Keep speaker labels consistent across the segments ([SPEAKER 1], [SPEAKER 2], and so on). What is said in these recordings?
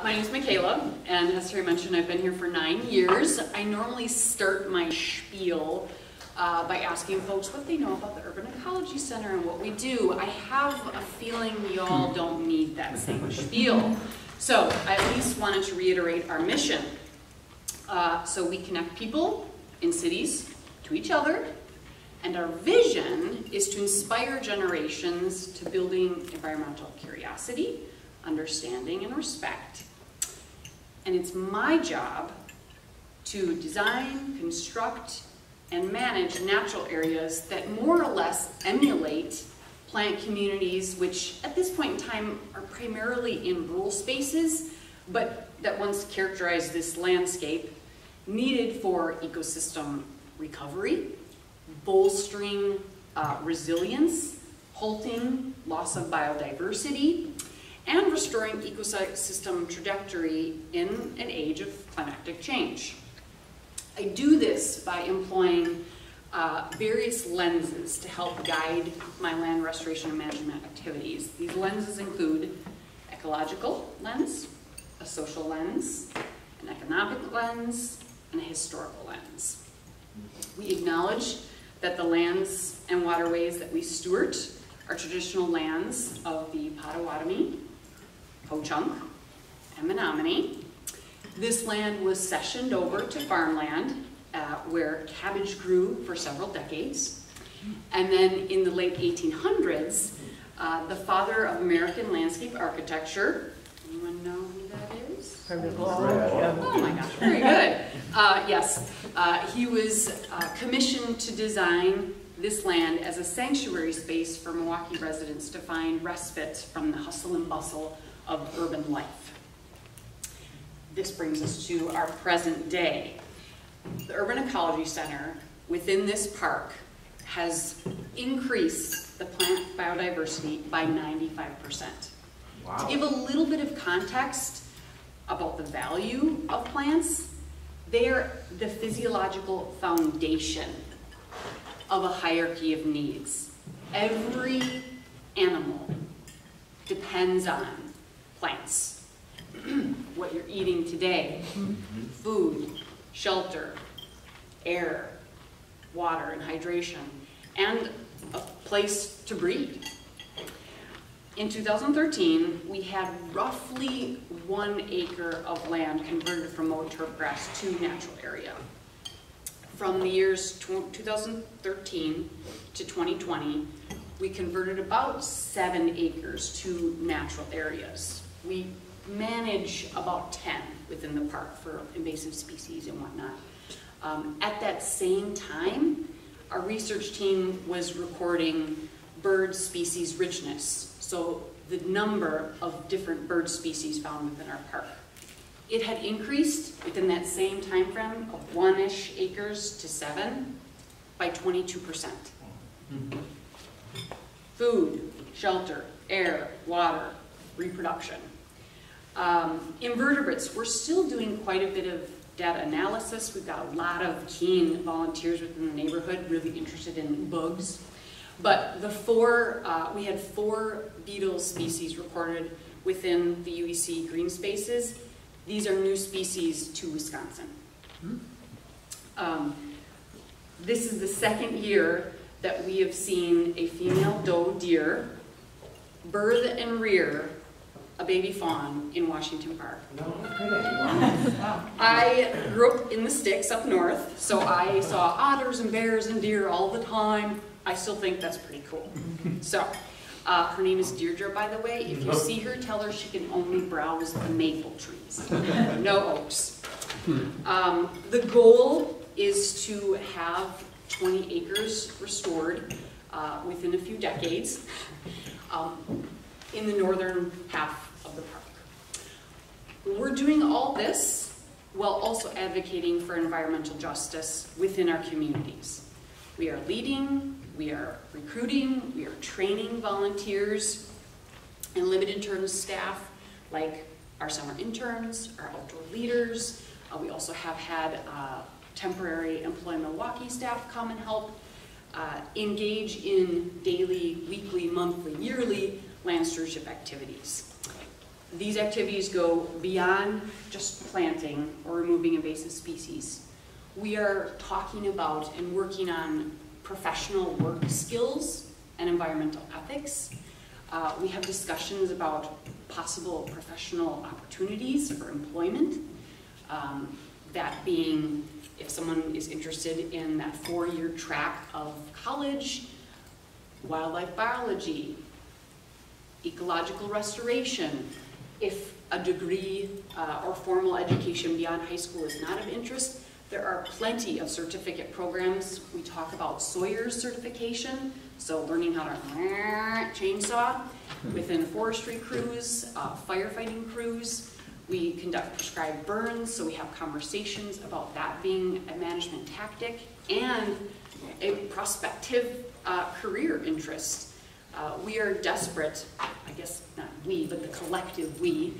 [SPEAKER 1] My name is Michaela, and as Terry mentioned, I've been here for nine years. I normally start my spiel uh, by asking folks what they know about the Urban Ecology Center and what we do. I have a feeling y'all don't need that same spiel. So I at least wanted to reiterate our mission. Uh, so we connect people in cities to each other, and our vision is to inspire generations to building environmental curiosity, understanding, and respect. And it's my job to design, construct, and manage natural areas that more or less emulate plant communities, which at this point in time are primarily in rural spaces, but that once characterized this landscape needed for ecosystem recovery, bolstering uh, resilience, halting loss of biodiversity, and restoring ecosystem trajectory in an age of climatic change. I do this by employing uh, various lenses to help guide my land restoration and management activities. These lenses include ecological lens, a social lens, an economic lens, and a historical lens. We acknowledge that the lands and waterways that we steward are traditional lands of the Potawatomi, Ho-Chunk, and Menominee, this land was cessioned over to farmland uh, where cabbage grew for several decades. And then in the late 1800s, uh, the father of American landscape architecture, anyone know who that is? Oh my gosh, very good. Uh, yes, uh, he was uh, commissioned to design this land as a sanctuary space for Milwaukee residents to find respite from the hustle and bustle of urban life this brings us to our present day. The Urban Ecology Center within this park has increased the plant biodiversity by 95%. Wow. To give a little bit of context about the value of plants, they are the physiological foundation of a hierarchy of needs. Every animal depends on plants. what you're eating today, food, shelter, air, water, and hydration, and a place to breed. In 2013, we had roughly one acre of land converted from mowed turf grass to natural area. From the years 2013 to 2020, we converted about seven acres to natural areas. We manage about 10 within the park for invasive species and whatnot. Um, at that same time, our research team was recording bird species richness, so the number of different bird species found within our park. It had increased within that same time frame of one-ish acres to seven by 22%. Food, shelter, air, water, reproduction. Um, invertebrates, we're still doing quite a bit of data analysis. We've got a lot of keen volunteers within the neighborhood really interested in bugs. But the four, uh, we had four beetle species recorded within the UEC green spaces. These are new species to Wisconsin. Um, this is the second year that we have seen a female doe deer birth and rear a baby fawn in Washington Park. No I grew up in the sticks up north, so I saw otters and bears and deer all the time. I still think that's pretty cool. So, uh, her name is Deirdre, by the way. If you see her, tell her she can only browse the maple trees, no oaks. Um, the goal is to have 20 acres restored uh, within a few decades um, in the northern half of the park. We're doing all this while also advocating for environmental justice within our communities. We are leading, we are recruiting, we are training volunteers and limited term staff like our summer interns, our outdoor leaders. Uh, we also have had uh, temporary Employ Milwaukee staff come and help uh, engage in daily, weekly, monthly, yearly land stewardship activities. these activities go beyond just planting or removing invasive species. We are talking about and working on professional work skills and environmental ethics. Uh, we have discussions about possible professional opportunities for employment. Um, that being if someone is interested in that four-year track of college, wildlife biology, ecological restoration, if a degree uh, or formal education beyond high school is not of interest, there are plenty of certificate programs. We talk about Sawyer's certification, so learning how to chainsaw within forestry crews, uh, firefighting crews. We conduct prescribed burns, so we have conversations about that being a management tactic and a prospective uh, career interest. Uh, we are desperate, I guess not we, but the collective we,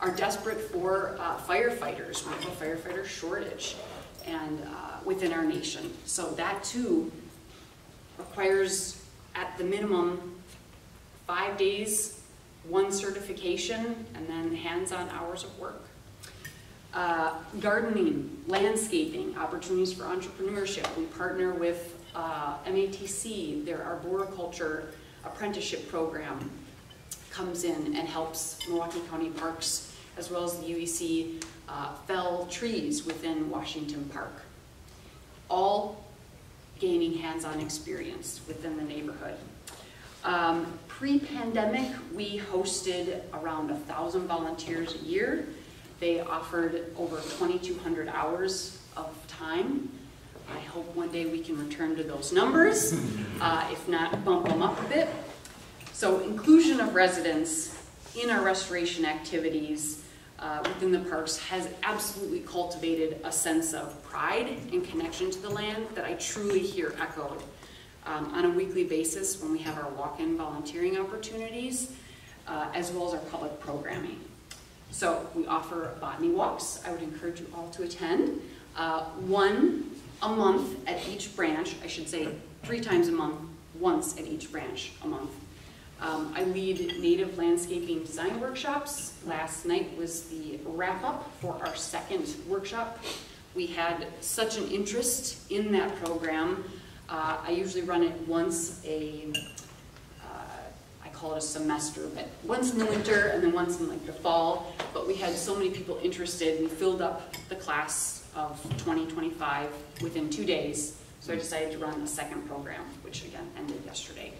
[SPEAKER 1] are desperate for uh, firefighters. We have a firefighter shortage and uh, within our nation. So that too requires at the minimum five days, one certification, and then hands-on hours of work. Uh, gardening, landscaping, opportunities for entrepreneurship. We partner with uh, MATC, their arboriculture apprenticeship program comes in and helps Milwaukee County Parks as well as the UEC uh, fell trees within Washington Park. All gaining hands-on experience within the neighborhood. Um, Pre-pandemic, we hosted around a thousand volunteers a year. They offered over 2,200 hours of time. I hope one day we can return to those numbers. Uh, if not, bump them up a bit. So inclusion of residents in our restoration activities uh, within the parks has absolutely cultivated a sense of pride and connection to the land that I truly hear echoed um, on a weekly basis when we have our walk-in volunteering opportunities, uh, as well as our public programming. So we offer botany walks. I would encourage you all to attend. Uh, one a month at each branch, I should say three times a month, once at each branch a month. Um, I lead native landscaping design workshops. Last night was the wrap-up for our second workshop. We had such an interest in that program. Uh, I usually run it once a, uh, I call it a semester, but once in the winter and then once in like the fall. But we had so many people interested. We filled up the class of 2025 within two days. So I decided to run a second program, which again ended yesterday.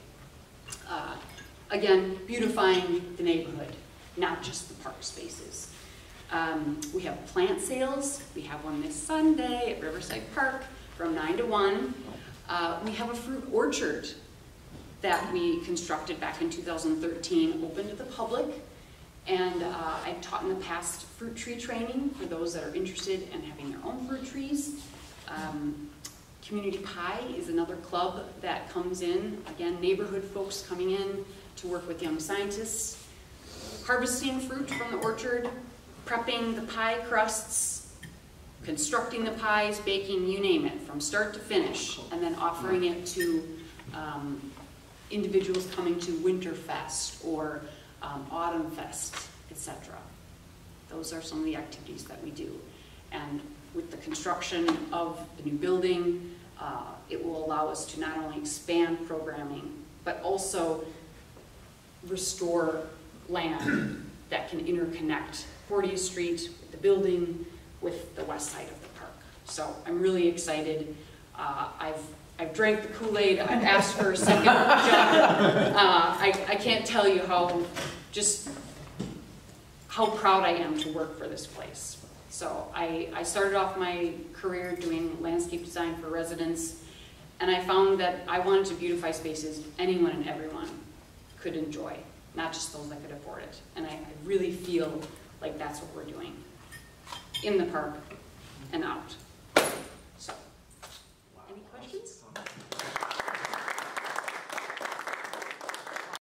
[SPEAKER 1] Uh, Again, beautifying the neighborhood, not just the park spaces. Um, we have plant sales. We have one this Sunday at Riverside Park from 9 to 1. Uh, we have a fruit orchard that we constructed back in 2013, open to the public. And uh, I've taught in the past fruit tree training for those that are interested in having their own fruit trees. Um, Community Pie is another club that comes in. Again, neighborhood folks coming in to work with young scientists, harvesting fruit from the orchard, prepping the pie crusts, constructing the pies, baking, you name it, from start to finish, and then offering it to um, individuals coming to Winterfest or um, Autumn Fest, etc. Those are some of the activities that we do. And with the construction of the new building, uh, it will allow us to not only expand programming, but also restore land that can interconnect 40th Street with the building with the west side of the park. So I'm really excited. Uh, I've I've drank the Kool-Aid. I've asked for a second job. Uh, I, I can't tell you how just how proud I am to work for this place. So I, I started off my career doing landscape design for residents, and I found that I wanted to beautify spaces anyone and everyone could enjoy, not just those that could afford it. And I, I really feel like that's what we're doing in the park and out.